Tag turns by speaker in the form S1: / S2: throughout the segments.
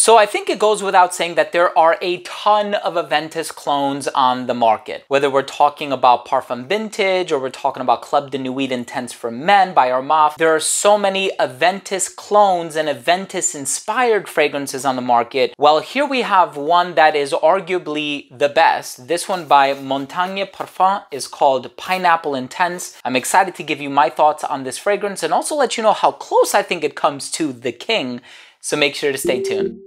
S1: So I think it goes without saying that there are a ton of Aventus clones on the market. Whether we're talking about Parfum Vintage or we're talking about Club de Nuit Intense for Men by Armaf, there are so many Aventus clones and Aventus inspired fragrances on the market. Well, here we have one that is arguably the best. This one by Montagne Parfum is called Pineapple Intense. I'm excited to give you my thoughts on this fragrance and also let you know how close I think it comes to the king so make sure to stay tuned.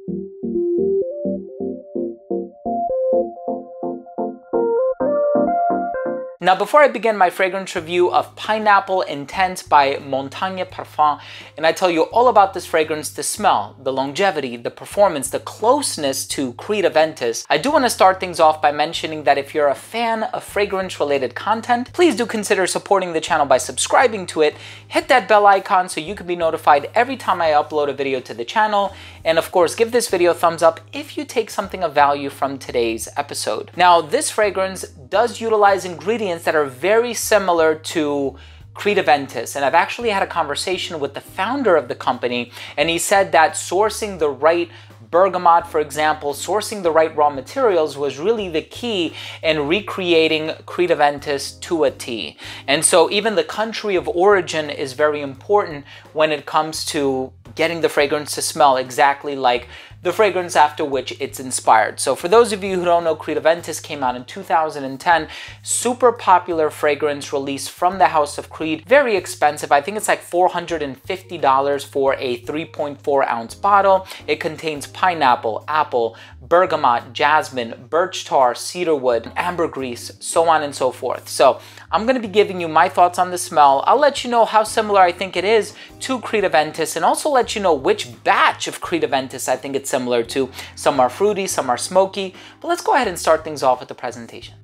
S1: Now, before I begin my fragrance review of Pineapple Intense by Montagne Parfum, and I tell you all about this fragrance, the smell, the longevity, the performance, the closeness to Creed Aventus, I do want to start things off by mentioning that if you're a fan of fragrance-related content, please do consider supporting the channel by subscribing to it. Hit that bell icon so you can be notified every time I upload a video to the channel, and of course, give this video a thumbs up if you take something of value from today's episode. Now, this fragrance does utilize ingredients ingredients that are very similar to Creed Aventus. And I've actually had a conversation with the founder of the company, and he said that sourcing the right bergamot, for example, sourcing the right raw materials was really the key in recreating Creed Aventus to a T. And so even the country of origin is very important when it comes to getting the fragrance to smell exactly like the fragrance after which it's inspired. So for those of you who don't know, Creed Aventus came out in 2010. Super popular fragrance release from the House of Creed. Very expensive. I think it's like $450 for a 3.4 ounce bottle. It contains pineapple, apple, bergamot, jasmine, birch tar, cedarwood, ambergris, so on and so forth. So I'm going to be giving you my thoughts on the smell. I'll let you know how similar I think it is to Creed Aventus and also let you know which batch of Creed Aventus I think it's similar to. Some are fruity, some are smoky, but let's go ahead and start things off with the presentation.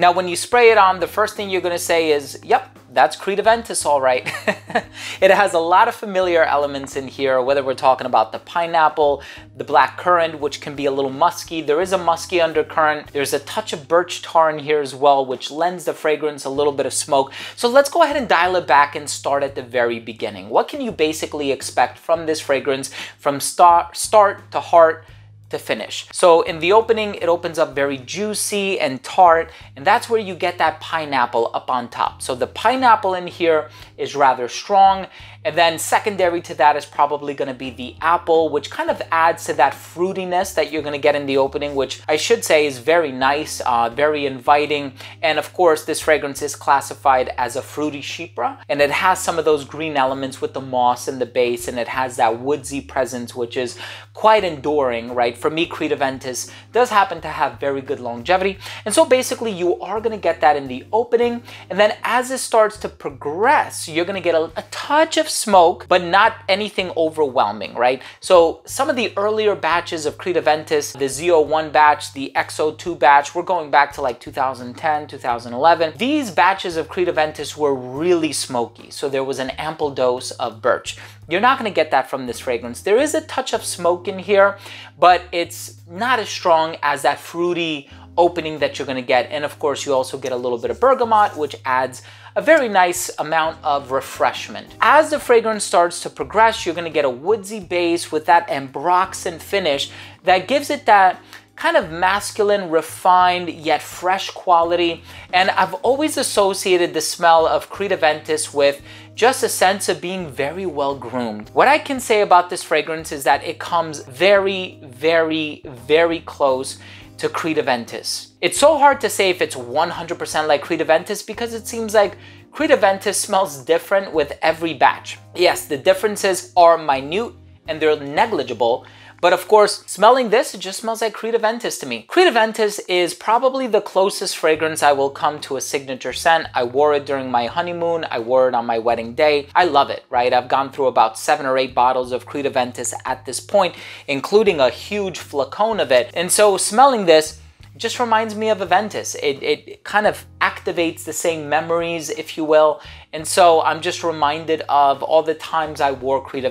S1: Now, when you spray it on, the first thing you're gonna say is, yep, that's Creed Aventus all right. it has a lot of familiar elements in here, whether we're talking about the pineapple, the black currant, which can be a little musky. There is a musky undercurrent. There's a touch of birch tar in here as well, which lends the fragrance a little bit of smoke. So let's go ahead and dial it back and start at the very beginning. What can you basically expect from this fragrance from start, start to heart to finish. So in the opening, it opens up very juicy and tart, and that's where you get that pineapple up on top. So the pineapple in here is rather strong, and then secondary to that is probably gonna be the apple, which kind of adds to that fruitiness that you're gonna get in the opening, which I should say is very nice, uh, very inviting. And of course, this fragrance is classified as a fruity chypre, and it has some of those green elements with the moss in the base, and it has that woodsy presence, which is quite enduring, right? For me, Creed Aventus does happen to have very good longevity. And so basically, you are gonna get that in the opening, and then as it starts to progress, you're gonna get a, a touch of smoke, but not anything overwhelming, right? So some of the earlier batches of Creed Aventus, the ZO1 batch, the XO2 batch, we're going back to like 2010, 2011. These batches of Creed Aventus were really smoky, so there was an ample dose of birch. You're not gonna get that from this fragrance. There is a touch of smoke in here, but it's not as strong as that fruity opening that you're gonna get. And of course, you also get a little bit of bergamot, which adds a very nice amount of refreshment. As the fragrance starts to progress, you're gonna get a woodsy base with that ambroxan finish that gives it that kind of masculine, refined, yet fresh quality. And I've always associated the smell of Creed Aventus with just a sense of being very well groomed. What I can say about this fragrance is that it comes very, very, very close to Creed Aventus. It's so hard to say if it's 100% like Creed Aventus because it seems like Creed Aventus smells different with every batch. Yes, the differences are minute and they're negligible, but of course, smelling this, it just smells like Creed Aventus to me. Creed Aventus is probably the closest fragrance I will come to a signature scent. I wore it during my honeymoon. I wore it on my wedding day. I love it, right? I've gone through about seven or eight bottles of Creed Aventus at this point, including a huge flacon of it. And so smelling this, just reminds me of Aventus. It, it kind of activates the same memories, if you will. And so I'm just reminded of all the times I wore Creed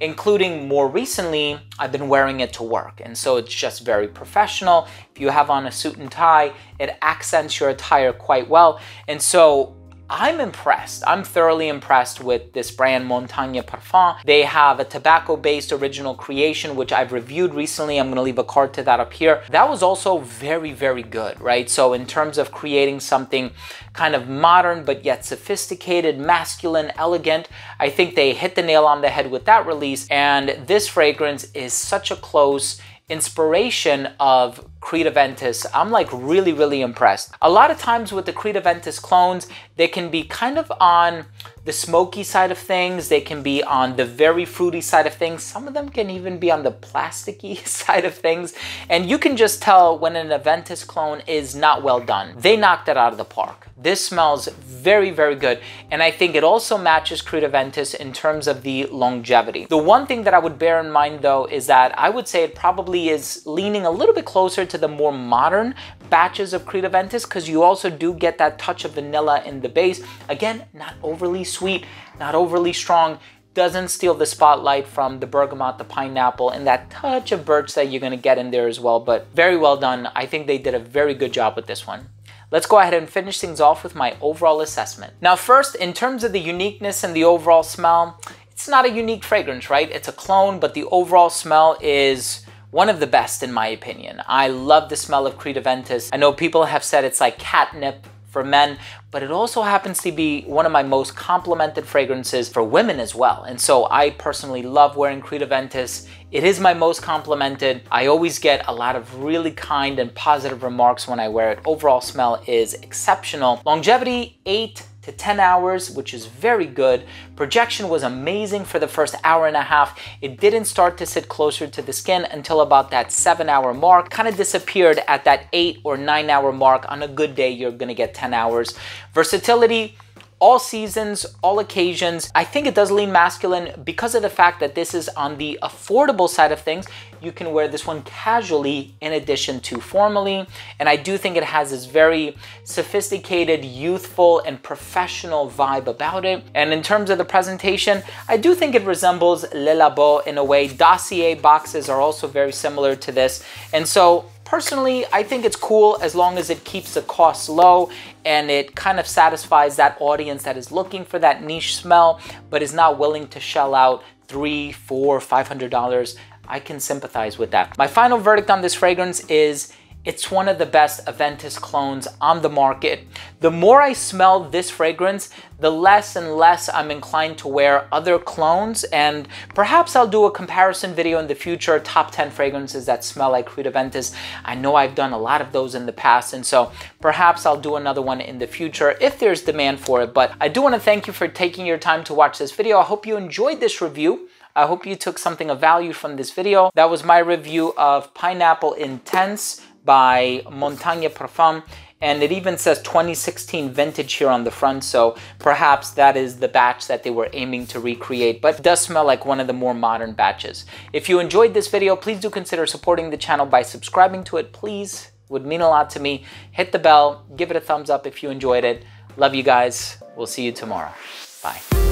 S1: including more recently, I've been wearing it to work. And so it's just very professional. If you have on a suit and tie, it accents your attire quite well. And so I'm impressed. I'm thoroughly impressed with this brand Montagne Parfum. They have a tobacco-based original creation, which I've reviewed recently. I'm gonna leave a card to that up here. That was also very, very good, right? So in terms of creating something kind of modern, but yet sophisticated, masculine, elegant, I think they hit the nail on the head with that release. And this fragrance is such a close inspiration of Creed Aventus, I'm like really, really impressed. A lot of times with the Creed Aventus clones, they can be kind of on the smoky side of things. They can be on the very fruity side of things. Some of them can even be on the plasticky side of things. And you can just tell when an Aventus clone is not well done. They knocked it out of the park. This smells very, very good. And I think it also matches Creed Aventus in terms of the longevity. The one thing that I would bear in mind though is that I would say it probably is leaning a little bit closer to the more modern batches of Creed Aventus because you also do get that touch of vanilla in the base. Again, not overly sweet, not overly strong, doesn't steal the spotlight from the bergamot, the pineapple, and that touch of birch that you're gonna get in there as well, but very well done. I think they did a very good job with this one. Let's go ahead and finish things off with my overall assessment. Now first, in terms of the uniqueness and the overall smell, it's not a unique fragrance, right? It's a clone, but the overall smell is one of the best in my opinion. I love the smell of Creed Aventus. I know people have said it's like catnip for men, but it also happens to be one of my most complimented fragrances for women as well. And so I personally love wearing Creed Aventus. It is my most complimented. I always get a lot of really kind and positive remarks when I wear it. Overall smell is exceptional. Longevity, eight to 10 hours, which is very good. Projection was amazing for the first hour and a half. It didn't start to sit closer to the skin until about that seven hour mark, kind of disappeared at that eight or nine hour mark. On a good day, you're gonna get 10 hours. Versatility, all seasons, all occasions. I think it does lean masculine because of the fact that this is on the affordable side of things. You can wear this one casually in addition to formally. And I do think it has this very sophisticated, youthful, and professional vibe about it. And in terms of the presentation, I do think it resembles Le Labo in a way. Dossier boxes are also very similar to this. And so Personally, I think it's cool as long as it keeps the costs low and it kind of satisfies that audience that is looking for that niche smell, but is not willing to shell out three, four, five hundred dollars. I can sympathize with that. My final verdict on this fragrance is it's one of the best Aventus clones on the market. The more I smell this fragrance, the less and less I'm inclined to wear other clones and perhaps I'll do a comparison video in the future, top 10 fragrances that smell like Creed Aventus. I know I've done a lot of those in the past and so perhaps I'll do another one in the future if there's demand for it. But I do want to thank you for taking your time to watch this video. I hope you enjoyed this review. I hope you took something of value from this video. That was my review of Pineapple Intense by Montagne Parfum and it even says 2016 vintage here on the front so perhaps that is the batch that they were aiming to recreate but does smell like one of the more modern batches. If you enjoyed this video please do consider supporting the channel by subscribing to it. Please would mean a lot to me. Hit the bell give it a thumbs up if you enjoyed it. Love you guys. We'll see you tomorrow. Bye